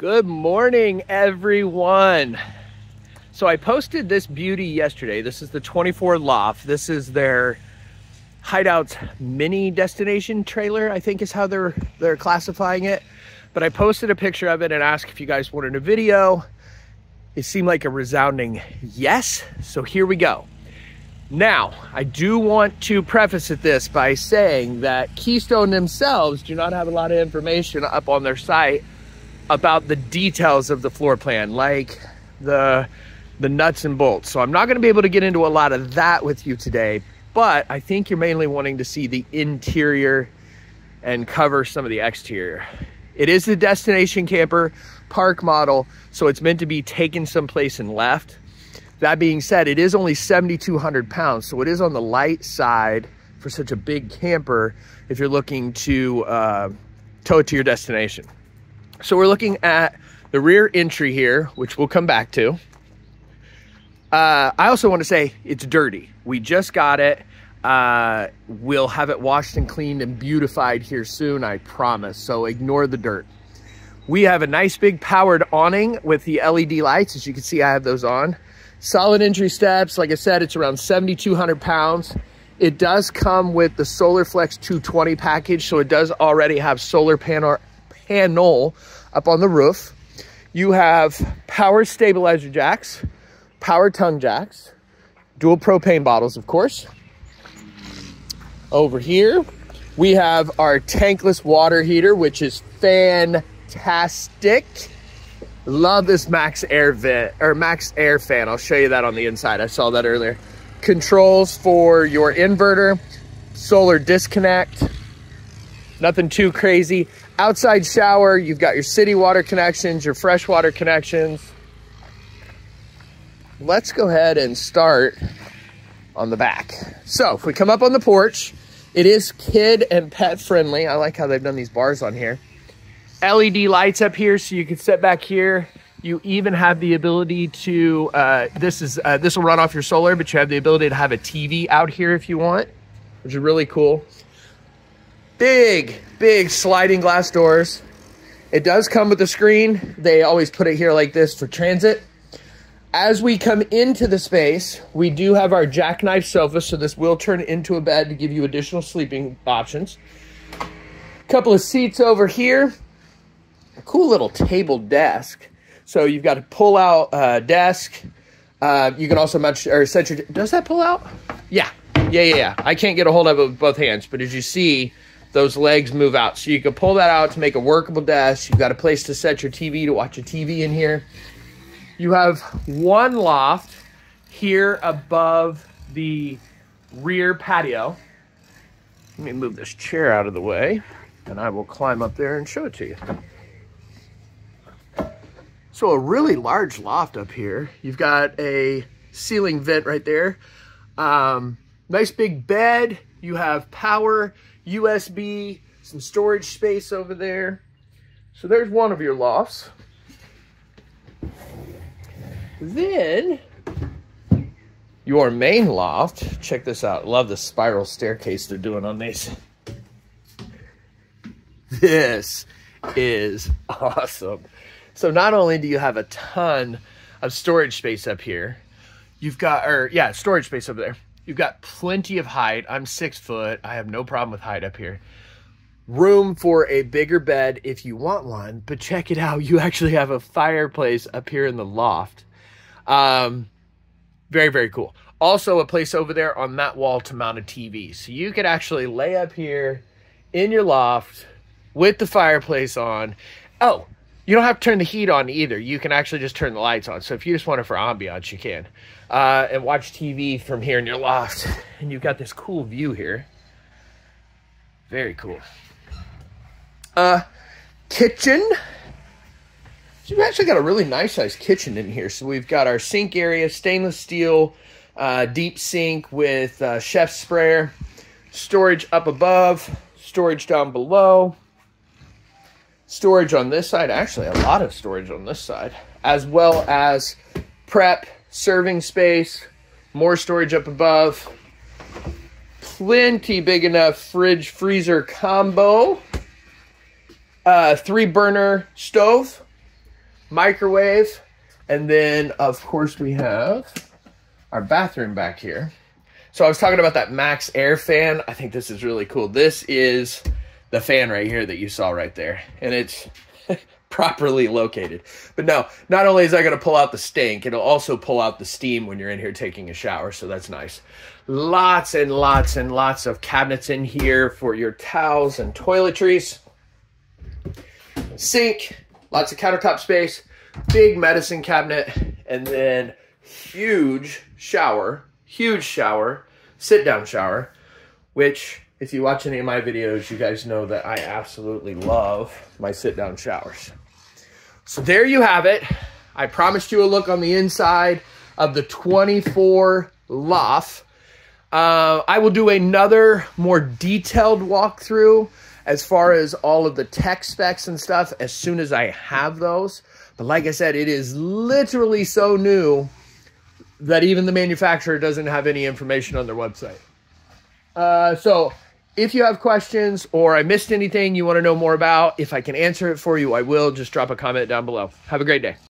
Good morning, everyone. So I posted this beauty yesterday. This is the 24 Loft. This is their hideouts mini destination trailer, I think is how they're they're classifying it. But I posted a picture of it and asked if you guys wanted a video. It seemed like a resounding yes. So here we go. Now, I do want to preface this by saying that Keystone themselves do not have a lot of information up on their site about the details of the floor plan, like the the nuts and bolts. So I'm not going to be able to get into a lot of that with you today, but I think you're mainly wanting to see the interior and cover some of the exterior. It is the destination camper park model, so it's meant to be taken someplace and left. That being said, it is only 7,200 pounds, so it is on the light side for such a big camper if you're looking to uh, tow it to your destination. So we're looking at the rear entry here, which we'll come back to. Uh, I also want to say it's dirty. We just got it. Uh, we'll have it washed and cleaned and beautified here soon, I promise. So ignore the dirt. We have a nice big powered awning with the LED lights. As you can see, I have those on. Solid entry steps. Like I said, it's around 7,200 pounds. It does come with the SolarFlex 220 package, so it does already have solar panel panel up on the roof. You have power stabilizer jacks, power tongue jacks, dual propane bottles, of course. Over here, we have our tankless water heater, which is fantastic. Love this MaxxAir vent or MaxxAir fan. I'll show you that on the inside. I saw that earlier. Controls for your inverter, solar disconnect, nothing too crazy. Outside shower, you've got your city water connections, your freshwater connections. Let's go ahead and start on the back. So if we come up on the porch, it is kid and pet friendly. I like how they've done these bars on here. LED lights up here so you can sit back here. You even have the ability to, uh, this is uh, this will run off your solar, but you have the ability to have a TV out here if you want, which is really cool. Big, big sliding glass doors. It does come with a screen. They always put it here like this for transit. As we come into the space, we do have our jackknife sofa, so this will turn into a bed to give you additional sleeping options. Couple of seats over here. A cool little table desk. So you've got a pull-out uh, desk. Uh, you can also match or set your. Does that pull out? Yeah, yeah, yeah, yeah. I can't get a hold of it with both hands, but as you see, those legs move out. So you can pull that out to make a workable desk. You've got a place to set your TV to watch a TV in here. You have one loft here above the rear patio. Let me move this chair out of the way and I will climb up there and show it to you. So a really large loft up here. You've got a ceiling vent right there. Um, nice big bed. You have power. USB, some storage space over there. So there's one of your lofts. Then your main loft, check this out. Love the spiral staircase they're doing on these. This is awesome. So not only do you have a ton of storage space up here, you've got, or yeah, storage space over there. You've got plenty of height. I'm six foot. I have no problem with height up here. Room for a bigger bed if you want one, but check it out. You actually have a fireplace up here in the loft. Um, very, very cool. Also a place over there on that wall to mount a TV. So you could actually lay up here in your loft with the fireplace on. Oh, you don't have to turn the heat on either. You can actually just turn the lights on. So if you just want it for ambiance, you can. Uh, and watch TV from here in your loft. And you've got this cool view here. Very cool. Uh, kitchen. So we've actually got a really nice sized kitchen in here. So we've got our sink area, stainless steel, uh, deep sink with uh, chef sprayer, storage up above, storage down below storage on this side, actually a lot of storage on this side, as well as prep, serving space, more storage up above, plenty big enough fridge freezer combo, uh, three burner stove, microwave, and then of course we have our bathroom back here. So I was talking about that MaxxAir fan. I think this is really cool. This is the fan right here that you saw right there. And it's properly located. But no, not only is that going to pull out the stink, it'll also pull out the steam when you're in here taking a shower. So that's nice. Lots and lots and lots of cabinets in here for your towels and toiletries. Sink, lots of countertop space, big medicine cabinet, and then huge shower, huge shower, sit down shower, which if you watch any of my videos, you guys know that I absolutely love my sit down showers. So there you have it. I promised you a look on the inside of the 24 loft. Uh, I will do another more detailed walkthrough as far as all of the tech specs and stuff as soon as I have those. But like I said, it is literally so new that even the manufacturer doesn't have any information on their website. Uh, so if you have questions or I missed anything you want to know more about, if I can answer it for you, I will. Just drop a comment down below. Have a great day.